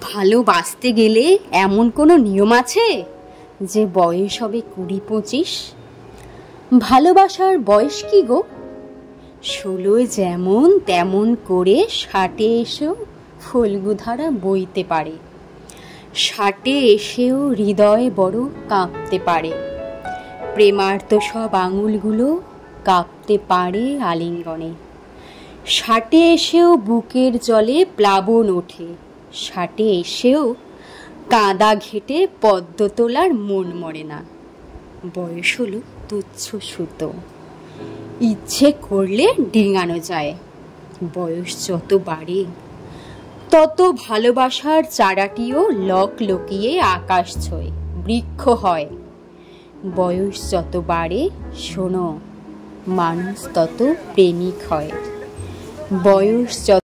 ভালোবাসতে গেলে এমন কোনো নিয়ম আছে যে বয়স হবে কুড়ি পঁচিশ? ভালোবাসার বয়স কি গো? ষোলোয় যেমন তেমন করে ষাটে এসেও ফল্গুধারা বইতে পারে। ষাটে এসেও হৃদয় বড় কাঁপতে পারে। প্রেমার্ত সব আঙুলগুলো কাঁপতে পারে আলিঙ্গনে। ষাটে এসেও বুকের জলে প্লাবন ওঠে। ষাটে এসেও কাদা ঘেটে পদ্ম তোলার মন মরে না। বয়স হলো তুচ্ছ সুতো। ইচ্ছে করলে ডিঙানো যায়। বয়স যত বাড়ে, তত ভালোবাসার চারাটিও লক লকিয়ে আকাশ ছোয়, বৃক্ষ হয়। বয়স যত বাড়ে, শোনো, মানুষ তত প্রেমিক হয়। বয়স যত